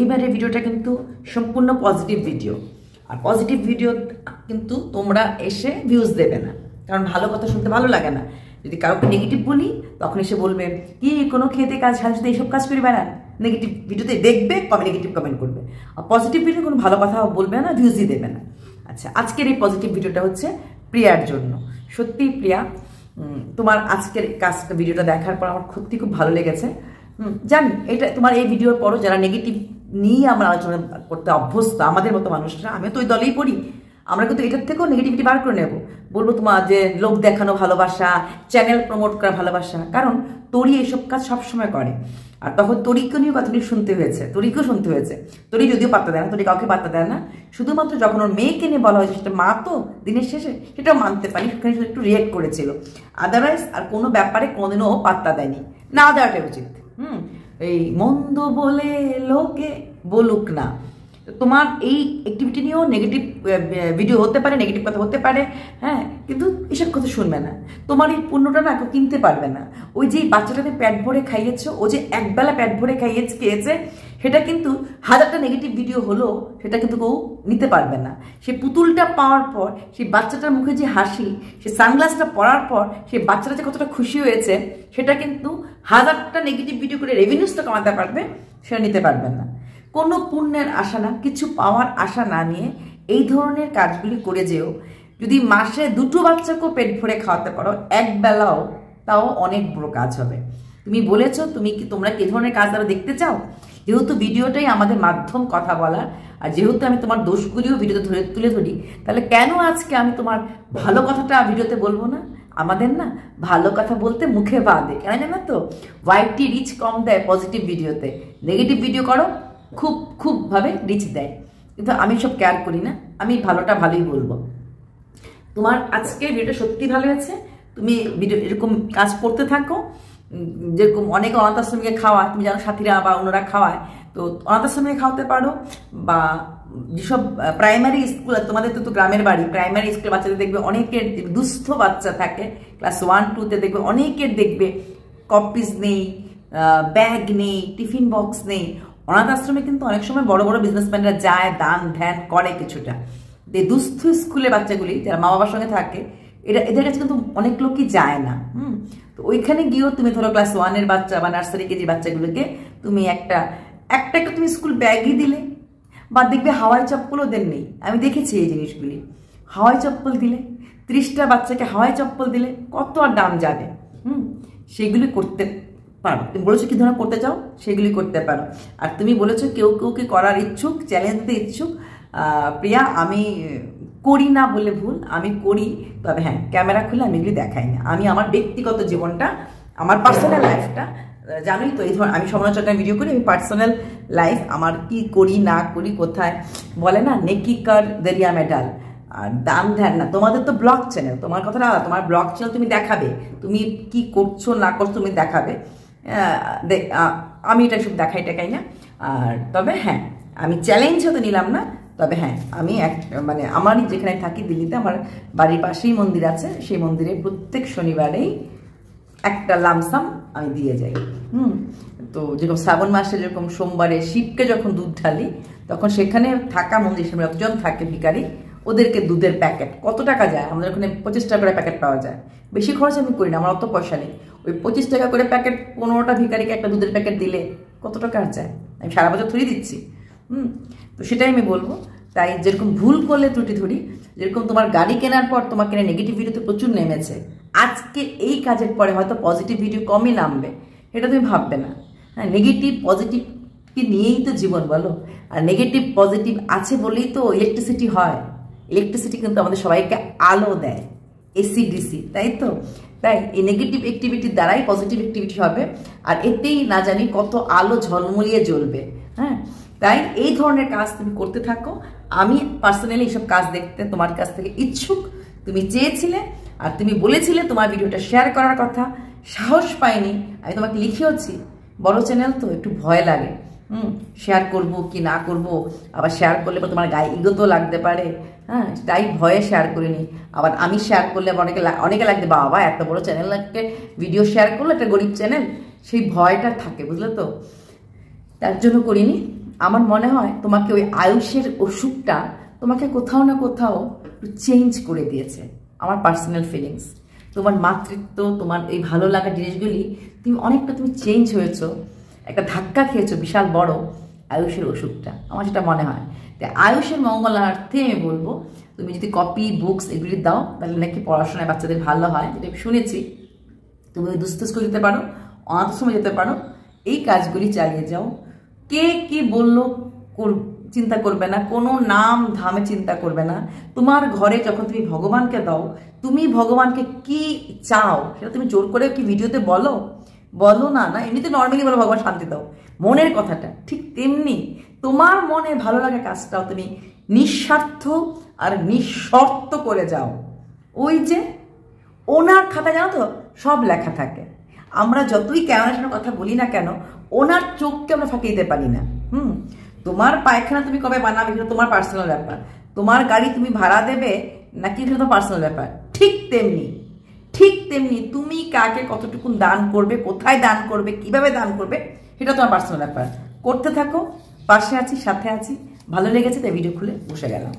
এইবারে ভিডিওটা কিন্তু সম্পূর্ণ পজিটিভ ভিডিও আর পজিটিভ ভিডিও কিন্তু তোমরা এসে ভিউজ দেবে না। কারণ ভালো কথা শুনতে ভালো লাগে না। যদি কাউকে নেগেটিভ বলি, তখন এসে বলবে, কি, কোনো খেতে কাজ সাথে এইসব কাজ করি বেড়ান নেগেটিভ ভিডিওতে দেখবে কবে নেগেটিভ কমেন্ট করবে। আর পজিটিভ ভিডিও কোনো ভালো কথা বলবে না ভিউজই দেবে না। আচ্ছা আজকের এই পজিটিভ ভিডিওটা হচ্ছে প্রিয়ার জন্য। সত্যিই প্রিয়া তোমার আজকের কাজ ভিডিওটা দেখার পর আমার সত্যি খুব ভালো লেগেছে। জানি, এটা তোমার এই ভিডিওর পরও যারা নেগেটিভ নিয়ে আমরা আলোচনা করতে অভ্যস্ত, আমাদের মতো মানুষরা। আমি তো ওই দলেই পড়ি। আমরা কিন্তু এটার থেকেও নেগেটিভিটি বার করে নেব। বলব তোমার যে লোক দেখানো ভালোবাসা চ্যানেল প্রমোট করা ভালোবাসা, কারণ তোরই এইসব কাজ সবসময় করে। আর তখন তরিকে নিয়েও কথাটি শুনতে হয়েছে, তরিকেও শুনতে হয়েছে। তরি যদিও পাত্তা দেয় না, তরি কাউকে পাত্তা দেয় না। শুধুমাত্র যখন ওর মেয়েকে নিয়ে বলা হয়েছে, সেটা মা তো দিনের শেষে, সেটাও মানতে পারি সেখানে একটু রিয়েক্ট করেছিল। আদারওয়াইজ আর কোনো ব্যাপারে কোনোদিনও পাত্তা দেয়নি। না দেওয়াটাই উচিত। হুম? এই মন্দ বলে লোকে বলুক না। তোমার এই অ্যাক্টিভিটি নিয়েও নেগেটিভ ভিডিও হতে পারে নেগেটিভ কথা হতে পারে হ্যাঁ? কিন্তু এসব কথা শুনবে না। তোমার এই পণ্যটা না কেউ কিনতে পারবে না। ওই যে বাচ্চাটাকে প্যাট ভরে খাইয়েছো, ও যে একবেলা প্যাট ভরে খাইয়েছে, খেয়েছে, সেটা কিন্তু হাজারটা নেগেটিভ ভিডিও হলো সেটা কিন্তু কেউ নিতে পারবে না। সে পুতুলটা পাওয়ার পর সেই বাচ্চাটার মুখে যে হাসি, সে সানগ্লাসটা পরার পর সেই বাচ্চাটা যে কতটা খুশি হয়েছে, সেটা কিন্তু হাজারটা নেগেটিভ ভিডিও করে রেভিনিউস তো কামাতে পারবে, সেটা নিতে পারবেন না। কোনো পুণ্যের আশা না, কিছু পাওয়ার আশা না নিয়ে এই ধরনের কাজগুলি করে যেও। যদি মাসে দুটো বাচ্চাকেও পেট ভরে খাওয়াতে পারো, এক বেলাও তাও অনেক বড় কাজ হবে। তুমি বলেছ, তুমি কি, তোমরা কি ধরনের কাজ তারা দেখতে চাও? যেহেতু ভিডিওটাই আমাদের মাধ্যম কথা বলার, আর যেহেতু আমি তোমার দোষগুলিও ভিডিওতে ধরে তুলে ধরি, তাহলে কেন আজকে আমি তোমার ভালো কথাটা ভিডিওতে বলব না? আমাদের না ভালো কথা বলতে মুখে বাঁধে কেন জানো তো? ওয়াইটি রিচ কম দেয় পজিটিভ ভিডিওতে নেগেটিভ ভিডিও করো খুব খুবভাবে রিচ দেয়। কিন্তু আমি সব কেয়ার করি না। আমি ভালোটা ভালোই বলব। তোমার আজকে ভিডিওটা সত্যি ভালো হয়েছে? তুমি ভিডিও এরকম কাজ করতে থাকো যেরকম অনেকে অনাথ আশ্রমীকে খাওয়ায়, তুমি জানো সাথীরা বা অন্যরা খাওয়ায়, তো অনাথ আশ্রমীকে খাওয়াতে পারো বা যেসব প্রাইমারি স্কুল তোমাদের তো তো গ্রামের বাড়ি প্রাইমারি স্কুলের বাচ্চাদের দেখবে অনেকের দুস্থ বাচ্চা থাকে ক্লাস ওয়ান টুতে দেখবে অনেকের দেখবে কপিস নেই ব্যাগ নেই টিফিন বক্স নেই অনাথ আশ্রমে কিন্তু অনেক সময় বড় বড় বিজনেসম্যানরা যায়, দান ধ্যান করে কিছুটা। যে দুস্থ স্কুলের বাচ্চাগুলি যারা মা বাবার সঙ্গে থাকে এটা এদের কাছে কিন্তু অনেক লোকই যায় না, হুম? তো ওইখানে গিয়েও তুমি ধরো ক্লাস ওয়ানের বাচ্চা বা নার্সারি কেজি বাচ্চাগুলোকে তুমি একটা একটা একটা তুমি স্কুল ব্যাগই দিলে, বা দেখবে হাওয়াই চপ্পলও দেন নেই। আমি দেখেছি এই জিনিসগুলি। হাওয়াই চপ্পল দিলে, ত্রিশটা বাচ্চাকে হাওয়াই চপ্পল দিলে কত আর দাম যাবে, হুম? সেগুলি করতে পারো। তুমি বলেছ কি ধরনের করতে চাও? সেগুলি করতে পারো। আর তুমি বলেছ কেউ কেউ কি করার ইচ্ছুক চ্যালেঞ্জ দিতে ইচ্ছুক? প্রিয়া, আমি করি না বলে ভুল, আমি করি, তবে হ্যাঁ ক্যামেরা খুলে আমি এগুলি দেখাই না। আমি আমার ব্যক্তিগত জীবনটা, আমার পার্সোনাল লাইফটা জানোই তো, এই ধর, আমি সমালোচনায় ভিডিও করি, আমি পার্সোনাল লাইফ আমার কি করি, না করি, কোথায়? বলে না, নেকি কার দরিয়া মেডাল আর দান ধ্যান না। তোমাদের তো ব্লগ চ্যানেল তোমার কথাটা, তোমার ব্লগ চ্যানেল তুমি দেখাবে। তুমি কি করছ, না করছ, তুমি দেখাবে। আমি এটা সব দেখাই টেকাই না। আর তবে হ্যাঁ আমি চ্যালেঞ্জ হতে নিলাম না, তবে হ্যাঁ আমি এক মানে আমারই যেখানে থাকি দিল্লিতে, আমার বাড়ির পাশেই মন্দির আছে, সেই মন্দিরে প্রত্যেক শনিবারেই একটা লামসাম আমি দিয়ে যাই। হুম, তো যেরকম শ্রাবণ মাসে, যেরকম সোমবারে শিবকে যখন দুধ ঢালি, তখন সেখানে থাকা মন্দির সামনে যতজন থাকে ভিকারি ওদেরকে দুধের প্যাকেট, কত টাকা যায়? আমাদের ওখানে পঁচিশ টাকা করে প্যাকেট পাওয়া যায়। বেশি খরচ আমি করি না, আমার অত পয়সা নেই। ওই পঁচিশ টাকা করে প্যাকেট পনেরোটা ভিকারিকে একটা দুধের প্যাকেট দিলে কত টাকা আর যায় আমি সারা বছর থুই দিচ্ছি। হুম? তো সেটাই আমি বলব। তাই যেরকম ভুল করলে ত্রুটি ধরি যেরকম তোমার গাড়ি কেনার পর তোমার কেনা নেগেটিভ ভিডিওতে প্রচুর নেমেছে, আজকে এই কাজের পরে হয়তো পজিটিভ ভিডিও কমই নামবে, এটা তুমি ভাববে না। হ্যাঁ নেগেটিভ পজিটিভ কি নিয়েই তো জীবন বলো। আর নেগেটিভ পজিটিভ আছে বলেই তো ইলেকট্রিসিটি হয়। ইলেকট্রিসিটি কিন্তু আমাদের সবাইকে আলো দেয়। এসি ডিসি তাই তো? তাই এই নেগেটিভ অ্যাক্টিভিটির দ্বারাই পজিটিভ অ্যাক্টিভিটি হবে, আর এতেই না জানি কত আলো ঝলমলিয়ে জ্বলবে হ্যাঁ? তাই এই ধরনের কাজ তুমি করতে থাকো। আমি পার্সোনালি এইসব কাজ দেখতে তোমার কাছ থেকে ইচ্ছুক। তুমি চেয়েছিলে আর তুমি বলেছিলে তোমার ভিডিওটা শেয়ার করার কথা। সাহস পাইনি। আমি তোমাকে লিখেওছি। বড় চ্যানেল তো একটু ভয় লাগে। হুম শেয়ার করব কি না করব? আবার শেয়ার করলে তোমার গায়ে ইগো তো লাগতে পারে। হ্যাঁ তাই ভয়ে শেয়ার করিনি। আবার আমি শেয়ার করলে অনেকে অনেকে লাগবে, বাবা, এত বড় চ্যানেল চ্যানেলকে ভিডিও শেয়ার করল একটা গরিব চ্যানেল সেই ভয়টা থাকে, বুঝলে তো? তার জন্য করিনি। আমার মনে হয় তোমাকে ওই আয়ুষের অসুখটা তোমাকে কোথাও না কোথাও চেঞ্জ করে দিয়েছে, আমার পার্সোনাল ফিলিংস তোমার মাতৃত্ব, তোমার এই ভালো লাগা জিনিসগুলি, তুমি অনেকটা তুমি চেঞ্জ হয়েছো। একটা ধাক্কা খেয়েছো, বিশাল বড় আয়ুষের ওষুধটা। আমার সেটা মনে হয় তাই আয়ুষের মঙ্গলার্থে আমি বলব, তুমি যদি কপি বুকস এগুলি দাও, তাহলে নাকি পড়াশোনায় বাচ্চাদের ভালো হয়। যেটা আমি শুনেছি, তুমি দুস্থ স্কুল যেতে পারো, অনাথ সময় যেতে পারো, এই কাজগুলি চালিয়ে যাও। কে কি বলল চিন্তা করবে না, কোনো নাম ধামে চিন্তা করবে না। তোমার ঘরে যখন তুমি ভগবানকে দাও, তুমি ভগবানকে কি চাও, সেটা তুমি জোর করে কি ভিডিওতে বলো? বলো না না, এমনিতে নর্মালি বলো, ভগবান শান্তি দাও। মনের কথাটা, ঠিক তেমনি তোমার মনে ভালো লাগা কাজটাও তুমি নিঃস্বার্থ আর নিঃশর্ত করে যাও। ওই যে ওনার খাতা জানো তো, সব লেখা থাকে। আমরা যতই ক্যামেরার সামনে কথা বলি না কেন, ওনার চোখকে আমরা ফাঁকি দিতে পারি না। হুম? তোমার পায়খানা তুমি কবে বানাবে, সেটা তোমার পার্সোনাল ব্যাপার। তোমার গাড়ি তুমি ভাড়া দেবে, নাকি সেটা তোমার পার্সোনাল ব্যাপার? ঠিক তেমনি। ঠিক তেমনি তুমি কাকে কতটুকু দান করবে, কোথায় দান করবে, কীভাবে দান করবে, সেটা তোমার পার্সোনাল ব্যাপার। করতে থাকো, পাশে আছি, সাথে আছি। ভালো লেগেছে তাই ভিডিও খুলে বসে গেলাম।